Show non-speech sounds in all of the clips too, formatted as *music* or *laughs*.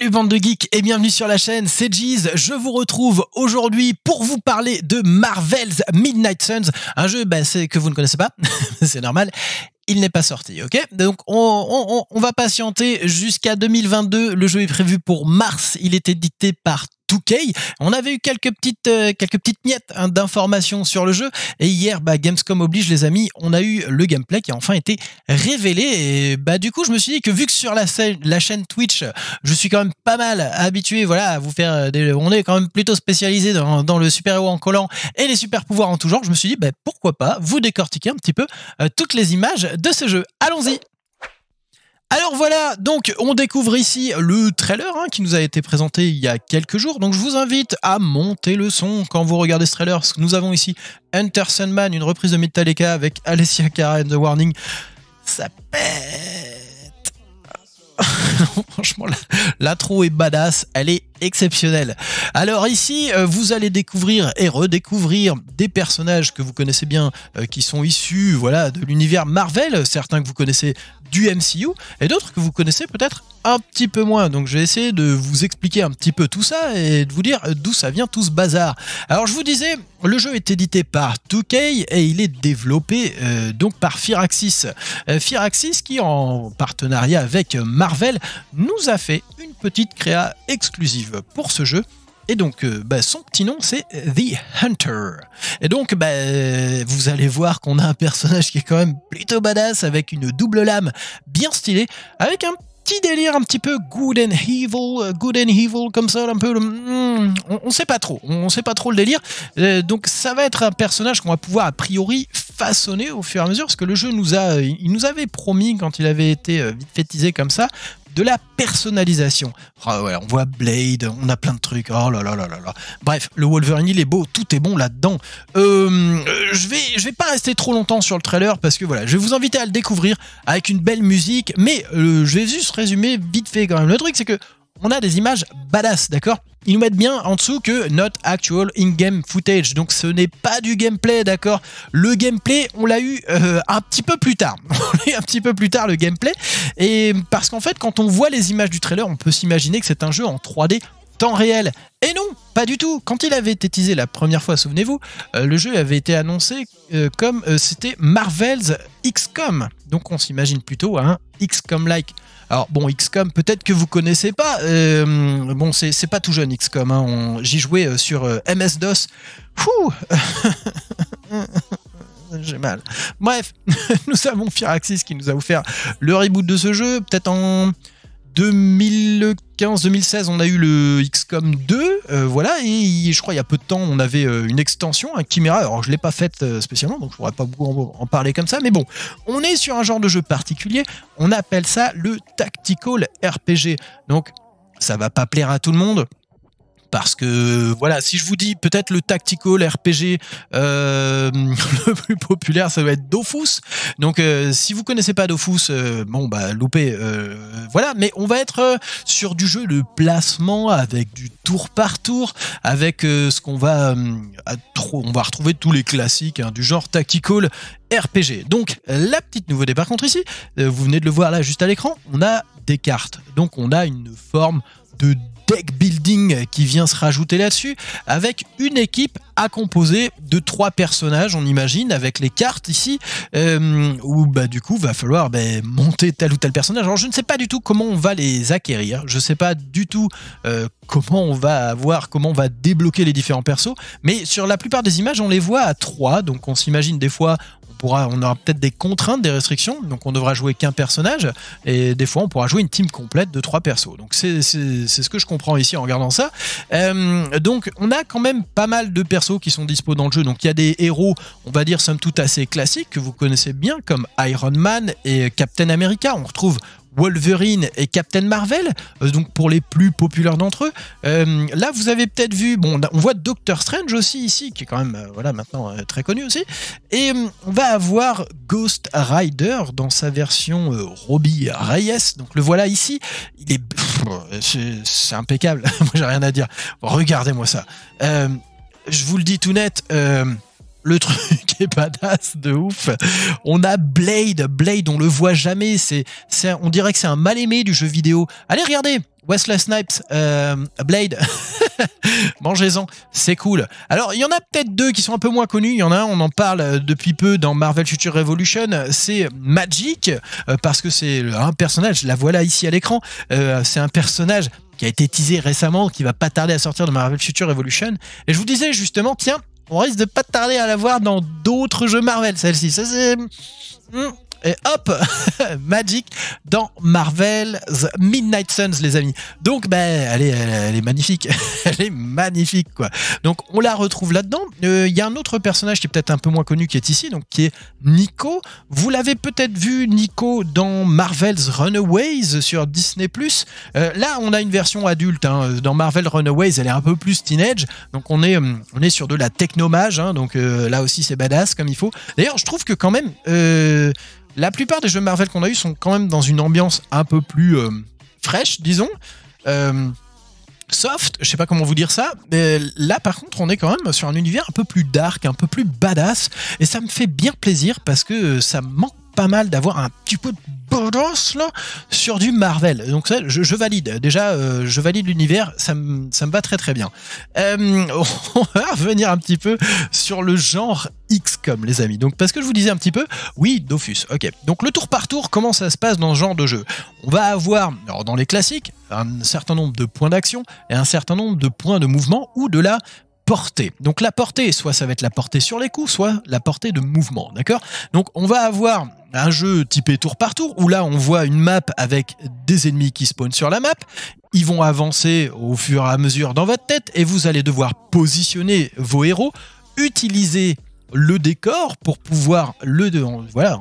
Salut bande de geeks et bienvenue sur la chaîne, c'est Jeez. Je vous retrouve aujourd'hui pour vous parler de Marvel's Midnight Suns, un jeu bah, que vous ne connaissez pas, *laughs* c'est normal. Il n'est pas sorti, ok? Donc on, va patienter jusqu'à 2022. Le jeu est prévu pour mars. Il est édité par 2K. On avait eu quelques petites, euh, quelques petites miettes hein, d'informations sur le jeu. Et hier, bah, Gamescom oblige les amis, on a eu le gameplay qui a enfin été révélé. Et bah, du coup, je me suis dit que vu que sur la, la chaîne Twitch, je suis quand même pas mal habitué voilà, à vous faire euh, des... On est quand même plutôt spécialisé dans, le super-héros en collant et les super-pouvoirs en tout genre. Je me suis dit, bah, pourquoi pas vous décortiquer un petit peu euh, toutes les images de ce jeu. Allons-y alors voilà, donc on découvre ici le trailer hein, qui nous a été présenté il y a quelques jours. Donc je vous invite à monter le son quand vous regardez ce trailer. Nous avons ici Enter Sandman, une reprise de Metallica avec Alessia Cara and The Warning. Ça pète *laughs* Franchement, l'intro est badass, elle est exceptionnelle. Alors ici, euh, vous allez découvrir et redécouvrir des personnages que vous connaissez bien, euh, qui sont issus voilà, de l'univers Marvel, certains que vous connaissez du MCU et d'autres que vous connaissez peut-être un petit peu moins. Donc je vais essayer de vous expliquer un petit peu tout ça et de vous dire d'où ça vient tout ce bazar. Alors je vous disais, le jeu est édité par 2K et il est développé euh, donc par Firaxis. Euh, Firaxis qui en partenariat avec Marvel nous a fait petite créa exclusive pour ce jeu et donc, euh, bah, son petit nom, c'est The Hunter. Et donc, bah, vous allez voir qu'on a un personnage qui est quand même plutôt badass, avec une double lame bien stylée, avec un petit délire un petit peu good and evil, euh, good and evil, comme ça, un peu. Hmm, on, on, sait pas trop, on sait pas trop le délire. Euh, donc, ça va être un personnage qu'on va pouvoir a priori façonner au fur et à mesure, parce que le jeu nous a, il nous avait promis quand il avait été vite fétisé comme ça, de la personnalisation. Ah on voit Blade, on a plein de trucs. Oh. Bref, le Wolverine il est beau, tout est bon là-dedans. Euh, je vais je vais pas rester trop longtemps sur le trailer parce que voilà, je vais vous inviter à le découvrir avec une belle musique, mais euh, je vais juste résumer vite fait quand même. Le truc c'est que on a des images badass, d'accord? Ils nous mettent bien en dessous que not actual in-game footage. Donc ce n'est pas du gameplay, d'accord? Le gameplay, on l'a eu euh, un petit peu plus tard. *laughs* on l'a eu un petit peu plus tard le gameplay. Et parce qu'en fait, quand on voit les images du trailer, on peut s'imaginer que c'est un jeu en 3D temps réel. Pas du tout. Quand il avait été teasé la première fois, souvenez-vous, euh, le jeu avait été annoncé euh, comme c'était Marvel's XCOM. Donc on s'imagine plutôt un XCOM-like. Alors bon, XCOM, peut-être que vous connaissez pas. Euh, bon, c'est pas tout jeune XCOM. Hein. J'y jouais euh, sur euh, MS-DOS. *laughs* J'ai mal. Bref, *laughs* nous avons Firaxis qui nous a offert le reboot de ce jeu, peut-être en 2015-2016, on a eu le XCOM 2, euh, voilà, et je crois il y a peu de temps, on avait euh, une extension, un Chimera. Alors je l'ai pas faite euh, spécialement, donc je pourrais pas beaucoup en, parler comme ça, mais bon, on est sur un genre de jeu particulier. On appelle ça le tactical RPG. Donc ça va pas plaire à tout le monde parce que voilà, si je vous dis peut-être le tactical RPG euh, *laughs* le plus populaire, ça doit être Dofus. Donc euh, si vous connaissez pas Dofus, euh, bon bah loupé, voilà. Mais on va être sur du jeu de placement avec du tour par tour, avec ce qu'on va, on va retrouver tous les classiques hein, du genre tactical RPG. Donc la petite nouveauté par contre ici, vous venez de le voir là juste à l'écran, on a des cartes. Donc on a une forme de deck building qui vient se rajouter là-dessus, avec une équipe à composer de trois personnages, on imagine, avec les cartes ici, euh, où bah, du coup va falloir bah, monter tel ou tel personnage. Alors je ne sais pas du tout comment on va les acquérir, je ne sais pas du tout euh, comment on va avoir, comment on va débloquer les différents persos, mais sur la plupart des images on les voit à trois, donc on s'imagine des fois on aura peut-être des contraintes, des restrictions, donc on devra jouer qu'un personnage, et des fois on pourra jouer une team complète de trois persos. Donc c'est ce que je comprends ici en regardant ça. Euh, donc on a quand même pas mal de persos qui sont dispo dans le jeu. Donc il y a des héros, on va dire somme toute assez classiques que vous connaissez bien, comme Iron Man et Captain America. On retrouve Wolverine et Captain Marvel, euh, donc pour les plus populaires d'entre eux. Euh, là, vous avez peut-être vu, bon, on voit Doctor Strange aussi ici, qui est quand même, euh, voilà, maintenant très connu aussi. Et on va avoir Ghost Rider dans sa version Robbie Reyes. Donc le voilà ici. Il est, c'est impeccable. *laughs* Moi, j'ai rien à dire. Regardez-moi ça. je vous le dis tout net le truc *laughs* est badass de ouf. On a Blade, Blade, on le voit jamais. C'est, on dirait que c'est un mal aimé du jeu vidéo. Allez, regardez, Wesley Snipes, euh, Blade, *laughs* mangez-en, c'est cool. Alors, il y en a peut-être deux qui sont un peu moins connus. Il y en a un, on en parle depuis peu dans Marvel Future Revolution, c'est Magic, euh, parce que c'est un personnage, la voilà ici à l'écran, euh, c'est un personnage qui a été teasé récemment, qui va pas tarder à sortir de Marvel Future Revolution. Et je vous disais justement, tiens, on risque de pas tarder à la voir dans d'autres jeux Marvel, celle-ci. Ça, c'est... Hmm, et hop, *laughs* Magic dans Marvel's Midnight Suns, les amis. Donc, ben, elle, est, elle est magnifique. *laughs* elle est magnifique, quoi. Donc, on la retrouve là-dedans. Euh, Il y a un autre personnage qui est peut-être un peu moins connu qui est ici, donc qui est Nico. Vous l'avez peut-être vu, Nico, dans Marvel's Runaways sur Disney+. Euh, là, on a une version adulte. Hein. Dans Marvel Runaways, elle est un peu plus teenage. Donc, on est, euh, sur de la technomage. Hein. Donc, là aussi, c'est badass comme il faut. D'ailleurs, je trouve que quand même... la plupart des jeux Marvel qu'on a eu sont quand même dans une ambiance un peu plus euh, fraîche, disons. Euh, soft, je sais pas comment vous dire ça, mais là par contre on est quand même sur un univers un peu plus dark, un peu plus badass, et ça me fait bien plaisir parce que ça manque pas mal d'avoir un petit peu de badass là sur du Marvel. Donc ça, je, je valide. Déjà, euh, je valide l'univers, ça me ça me va très très bien. Euh, *laughs* on va revenir un petit peu sur le genre XCOM, les amis. Donc parce que je vous disais un petit peu, oui, Dofus. Ok. Donc le tour par tour, comment ça se passe dans ce genre de jeu? On va avoir, alors dans les classiques, un certain nombre de points d'action et un certain nombre de points de mouvement ou de la Donc la portée, soit ça va être la portée sur les coups, soit la portée de mouvement, d'accord? Donc on va avoir un jeu typé tour par tour où là on voit une map avec des ennemis qui spawnent sur la map. Ils vont avancer au fur et à mesure dans votre tête et vous allez devoir positionner vos héros, utiliser le décor pour pouvoir le voilà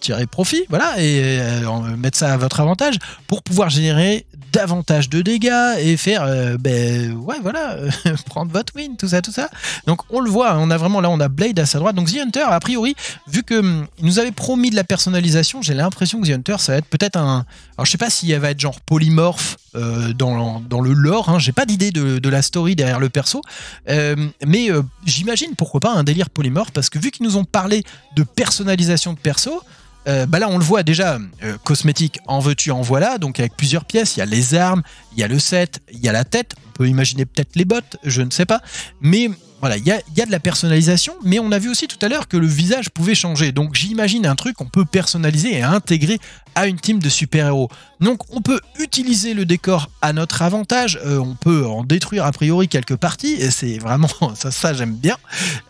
tirer profit, voilà, et euh, mettre ça à votre avantage pour pouvoir générer davantage de dégâts et faire, euh, ben ouais, voilà, *laughs* prendre votre win, tout ça, tout ça. Donc on le voit, on a vraiment là, on a Blade à sa droite. Donc The Hunter, a priori, vu que hum, nous avait promis de la personnalisation, j'ai l'impression que The Hunter, ça va être peut-être un. Alors je sais pas s'il va être genre polymorphe euh, dans, dans le lore, hein, j'ai pas d'idée de, la story derrière le perso, mais j'imagine pourquoi pas un délire polymorphe parce que vu qu'ils nous ont parlé de personnalisation de perso. Euh, bah là, on le voit déjà, euh, cosmétique, en veux-tu, en voilà, donc avec plusieurs pièces. Il y a les armes, il y a le set, il y a la tête. On peut imaginer peut-être les bottes, je ne sais pas. Mais voilà, il y a, de la personnalisation, mais on a vu aussi tout à l'heure que le visage pouvait changer. Donc j'imagine un truc qu'on peut personnaliser et intégrer à une team de super-héros. Donc on peut utiliser le décor à notre avantage, euh, on peut en détruire a priori quelques parties, et c'est vraiment *laughs* ça, ça j'aime bien.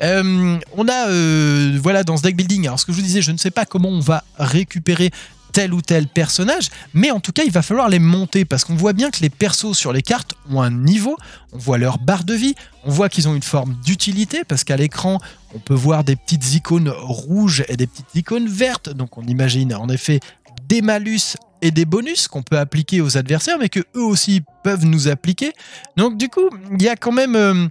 Euh, on a, euh, voilà, dans ce deck building, alors ce que je vous disais, je ne sais pas comment on va récupérer tel ou tel personnage, mais en tout cas, il va falloir les monter parce qu'on voit bien que les persos sur les cartes ont un niveau, on voit leur barre de vie, on voit qu'ils ont une forme d'utilité parce qu'à l'écran, on peut voir des petites icônes rouges et des petites icônes vertes, donc on imagine en effet des malus et des bonus qu'on peut appliquer aux adversaires, mais que eux aussi peuvent nous appliquer. Donc du coup, il y a quand même... Euh,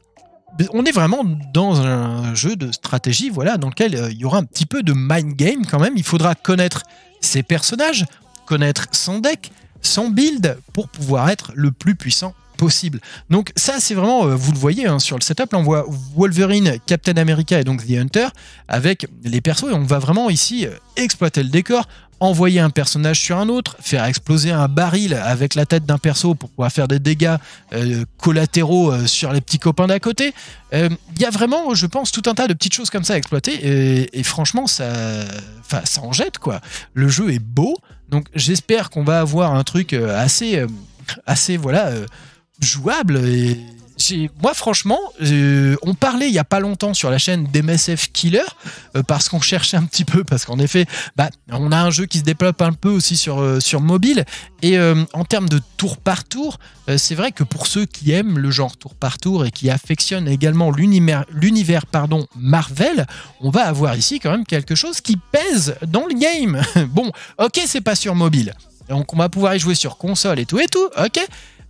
on est vraiment dans un jeu de stratégie, voilà, dans lequel euh, il y aura un petit peu de mind game quand même. Il faudra connaître ses personnages, connaître son deck, son build pour pouvoir être le plus puissant possible. Donc ça c'est vraiment, euh, vous le voyez hein, sur le setup, là on voit Wolverine, Captain America et donc The Hunter avec les persos et on va vraiment ici euh, exploiter le décor, envoyer un personnage sur un autre, faire exploser un baril avec la tête d'un perso pour pouvoir faire des dégâts euh, collatéraux euh, sur les petits copains d'à côté. Il euh, y a vraiment, je pense, tout un tas de petites choses comme ça à exploiter et, franchement, ça, ça en jette quoi. Le jeu est beau, donc j'espère qu'on va avoir un truc assez, assez voilà, jouable et moi franchement, euh, on parlait il y a pas longtemps sur la chaîne d'MSF Killer euh, parce qu'on cherchait un petit peu parce qu'en effet, bah, on a un jeu qui se développe un peu aussi sur euh, sur mobile et en termes de tour par tour, c'est vrai que pour ceux qui aiment le genre tour par tour et qui affectionnent également l'univers l'univers pardon Marvel, on va avoir ici quand même quelque chose qui pèse dans le game. *laughs* bon, ok, c'est pas sur mobile. Donc on va pouvoir y jouer sur console et tout et tout, ok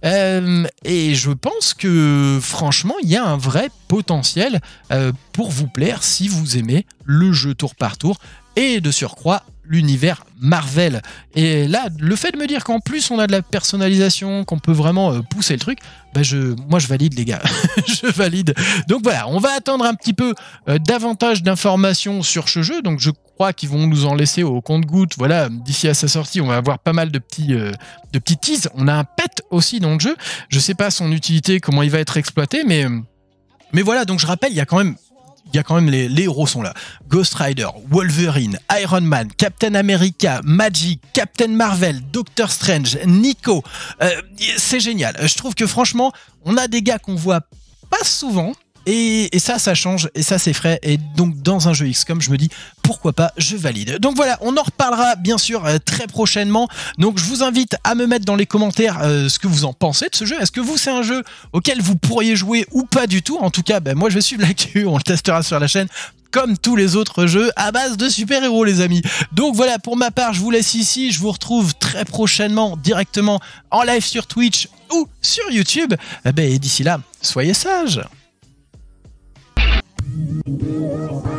euh, et je pense que franchement, il y a un vrai potentiel euh, pour vous plaire si vous aimez le jeu tour par tour et de surcroît l'univers Marvel. Et là, le fait de me dire qu'en plus on a de la personnalisation, qu'on peut vraiment euh, pousser le truc, bah je, moi je valide les gars, *laughs* je valide. Donc voilà, on va attendre un petit peu davantage d'informations sur ce jeu. Donc je crois qu'ils vont nous en laisser au compte-goutte. Voilà, d'ici à sa sortie, on va avoir pas mal de petits, euh, de petits teas. On a un pet aussi dans le jeu. Je sais pas son utilité, comment il va être exploité, mais, mais voilà. Donc je rappelle, il y a quand même il y a quand même les, les, héros sont là. Ghost Rider, Wolverine, Iron Man, Captain America, Magic, Captain Marvel, Doctor Strange, Nico. Euh, c'est génial. Je trouve que franchement, on a des gars qu'on voit pas souvent et, ça, ça change, et ça, c'est frais. Et donc, dans un jeu XCOM, je me dis, pourquoi pas, je valide. Donc voilà, on en reparlera bien sûr euh, très prochainement. Donc, je vous invite à me mettre dans les commentaires euh, ce que vous en pensez de ce jeu. Est-ce que vous, c'est un jeu auquel vous pourriez jouer ou pas du tout? En tout cas, ben, moi, je vais suivre l'actu, on le testera sur la chaîne comme tous les autres jeux à base de super-héros les amis. Donc voilà, pour ma part, je vous laisse ici, je vous retrouve très prochainement directement en live sur Twitch ou sur YouTube. Eh ben, et d'ici là, soyez sages. Thank you.